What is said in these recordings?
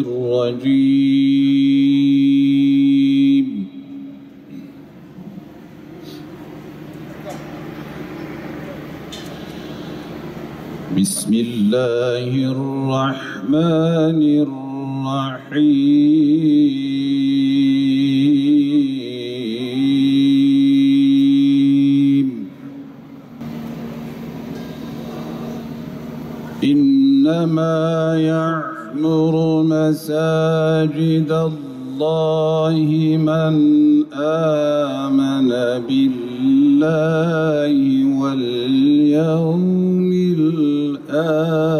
الرجيم. بسم الله الرحمن الرحيم. إنما يعمر مساجد الله من آمن بالله واليوم الآخر.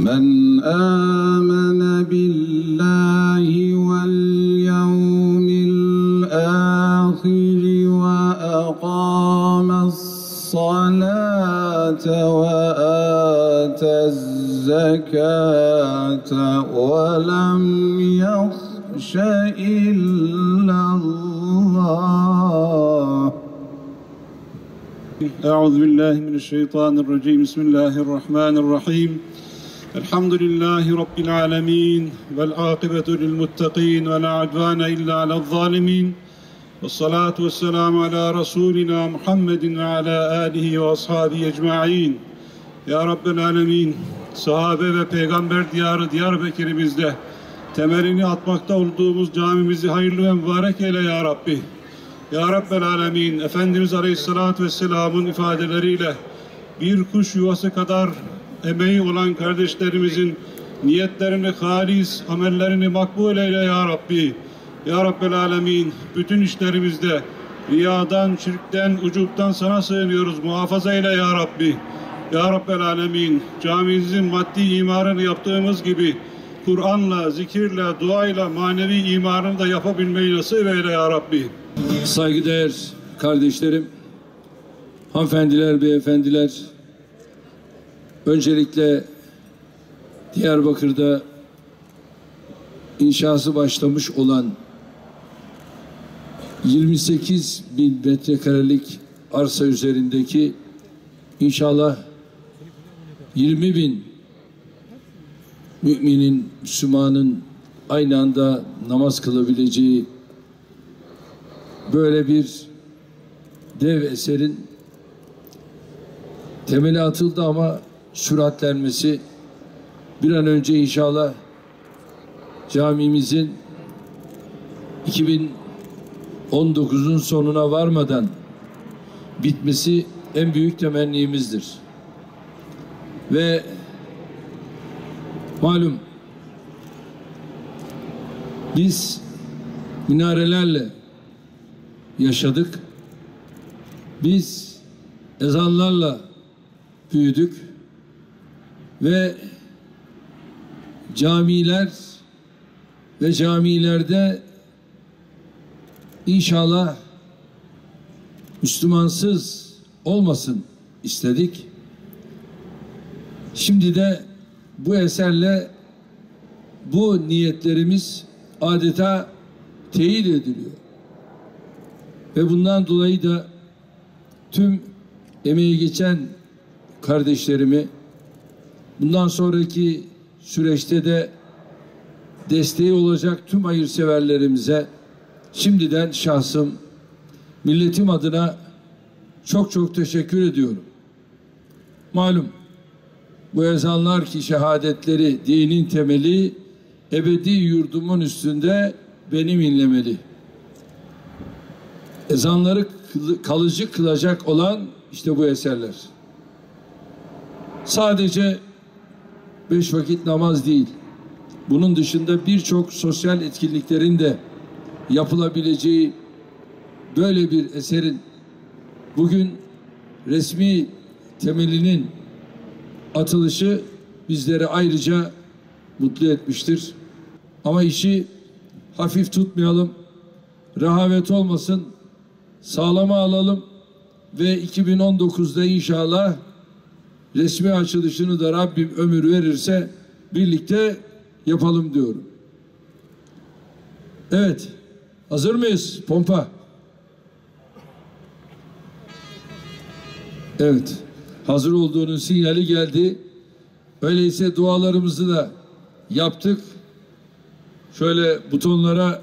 من آمن بالله واليوم الآخر وأقام الصلاة وآتى الزكاة ولم يخش إلا الله. أعوذ بالله من الشيطان الرجيم. بسم الله الرحمن الرحيم. الحمد لله رب العالمين والعاقبة للمتقين ولا عدوان إلا على الظالمين. والصلاة والسلام على رسولنا محمد وعلى آله وأصحابه أجمعين Ya Rabbel Alemin, sahabe ve peygamber diyarı Diyarbakır'ımızda temelini atmakta olduğumuz camimizi hayırlı ve mübarek eyle Ya Rabbi. Ya Rabbel Alemin, Efendimiz Aleyhisselatü Vesselam'ın ifadeleriyle bir kuş yuvası kadar emeği olan kardeşlerimizin niyetlerini halis, amellerini makbul eyle Ya Rabbi. Ya Rabbel Alemin, bütün işlerimizde riyadan, şirkten, ucuptan sana sığınıyoruz. Muhafaza eyle Ya Rabbi. Ya Rabbel Alemin, camimizin maddi imarını yaptığımız gibi Kur'an'la, zikirle, duayla manevi imarını da yapabilmeyi nasip eyle Ya Rabbi. Saygıdeğer kardeşlerim, hanımefendiler, beyefendiler, öncelikle Diyarbakır'da inşası başlamış olan 28 bin metrekarelik arsa üzerindeki inşallah 20 bin müminin, Müslümanın aynı anda namaz kılabileceği böyle bir dev eserin temeli atıldı ama süratlenmesi bir an önce inşallah camimizin 2019'un sonuna varmadan bitmesi en büyük temennimizdir. Ve malum biz minarelerle yaşadık. Biz ezanlarla büyüdük ve camiler ve camilerde inşallah Müslümansız olmasın istedik. Şimdi de bu eserle bu niyetlerimiz adeta teyit ediliyor. Ve bundan dolayı da tüm emeği geçen kardeşlerimi bundan sonraki süreçte de desteği olacak tüm hayırseverlerimize şimdiden şahsım milletim adına çok çok teşekkür ediyorum. Malum bu ezanlar ki şehadetleri dinin temeli ebedi yurdumun üstünde benim inlemeli. Ezanları kalıcı kılacak olan işte bu eserler. Sadece beş vakit namaz değil. Bunun dışında birçok sosyal etkinliklerin de yapılabileceği böyle bir eserin bugün resmi temelinin atılışı bizleri ayrıca mutlu etmiştir. Ama işi hafif tutmayalım. Rehavet olmasın. Sağlama alalım ve 2019'da inşallah resmi açılışını da Rabbim ömür verirse birlikte yapalım diyorum. Evet. Hazır mıyız? Pompa. Evet. hazır olduğunun sinyali geldi. Öyleyse dualarımızı da yaptık. Şöyle butonlara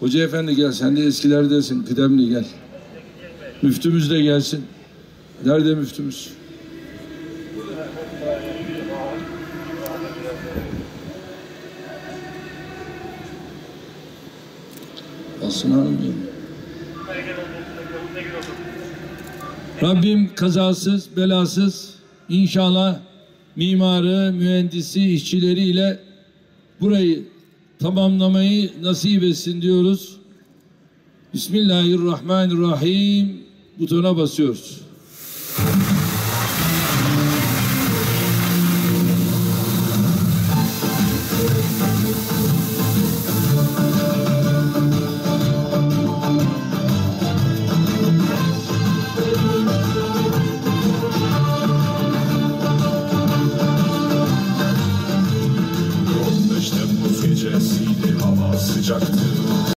Hoca efendi gel sen de eskilerdesin kıdemli gel. Müftümüz de gelsin. Nerede müftümüz? Değil mi? Rabbim kazasız, belasız inşallah mimarı, mühendisi, işçileriyle burayı tamamlamayı nasip etsin diyoruz. Bismillahirrahmanirrahim butona basıyoruz.